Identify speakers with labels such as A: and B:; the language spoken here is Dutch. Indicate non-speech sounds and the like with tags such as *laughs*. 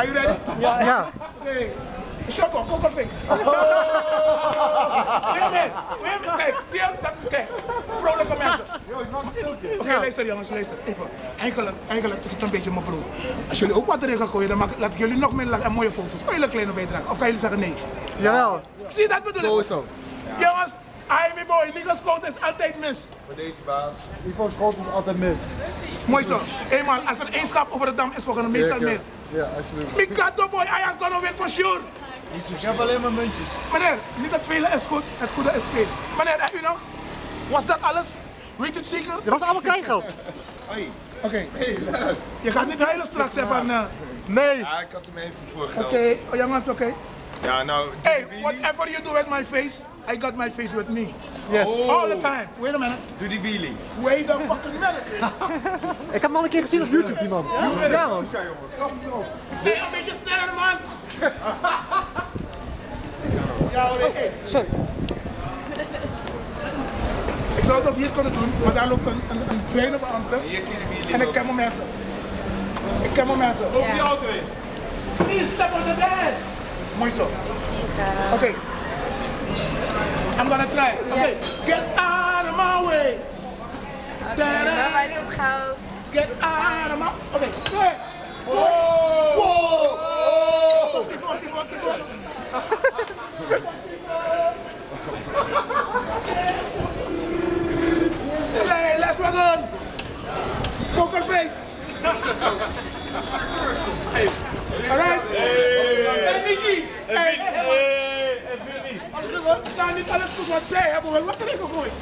A: Are you ready?
B: Ja.
A: Okay. Shut up. *laughs* Wait a minute, wait a minute. Kijk, zie je? Dat- Kijk, vrolijke mensen. Oké, luister jongens, luister. Even. Eigenlijk, eigenlijk is het een beetje mijn brood. Als jullie ook wat erin gaan gooien, dan maak, laat ik jullie nog meer lachen en mooie foto's. Kan jullie een kleine bijdrage? Of gaan jullie zeggen nee?
B: Jawel.
A: Zie je dat bedoel ik?
C: Sowieso.
A: Jongens, I me boy, niggas quote is altijd mis.
C: Voor deze baas.
B: Ivo Scholt is altijd mis.
A: Mooi zo. Eenmaal, als er één schap over de dam is, volgende meestal meer.
C: Ja, alsjeblieft.
A: Mikato boy, Ajax gonna win for sure.
C: Ik heb alleen maar muntjes.
A: Meneer, niet het vele is goed, het goede is veel. Meneer, en u nog? Was dat alles? Weet u het zeker?
B: Dat was allemaal kleingeld.
A: Oké. Je gaat niet huilen straks hè, van... eh,
B: Nee.
C: Ja, ik had hem even voor geld.
A: Oké, oh, jongens, oké.
C: Ja, nou.
A: Hey, whatever you do with my face, I got my face with me.
B: Yes.
A: All the time. Wait a minute.
C: Doe die wheelie.
A: Wait a fucking minute. *laughs*
B: Ik heb hem al een keer gezien op YouTube, die man. Ja, man.
A: Hey, een beetje sneller, man. ja, *laughs* hoor.
B: Sorry.
A: Ik zou het ook hier kunnen doen, maar daar loopt een, een, een
C: de
A: En ik ken mijn mensen. Ik ken mijn mensen. Over die auto heen. Mooi zo. Oké. I'm gonna try. Oké. Get out of my way.
D: Dan wij tot gauw.
A: Get out of my... Oké. Okay. Wow. Wow. Wacht even, wacht even, wacht even. Hey, last one on. Poker face. *laughs* Alright? Hey, Nou, niet alles goed wat zij hebben, wel wat erin gegooid.